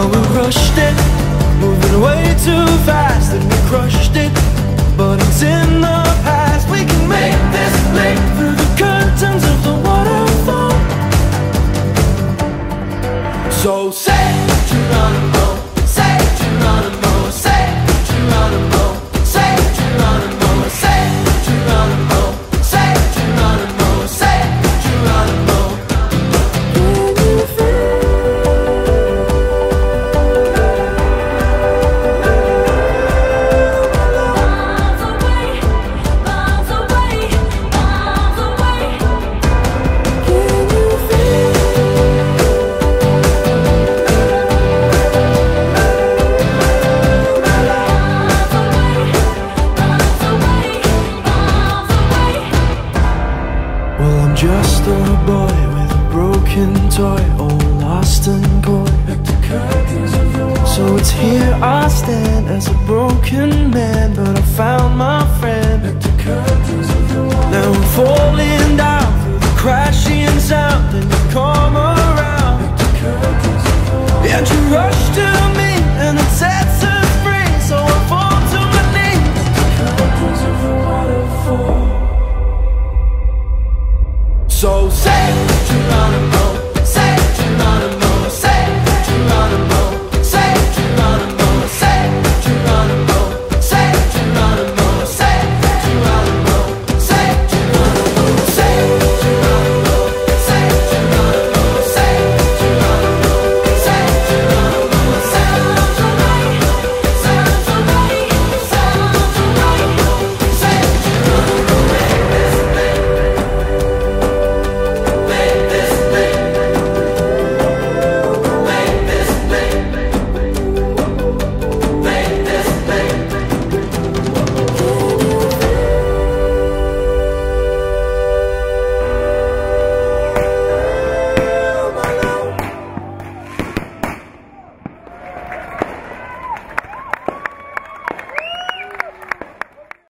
We rushed it, moving way too fast, and we crushed it. But it's in the past. Just a boy with a broken toy, all lost and coy. So it's here I stand as a broken man, but I found my friend. Now I'm falling down through the crashing sound, and you come around. And you rush to So say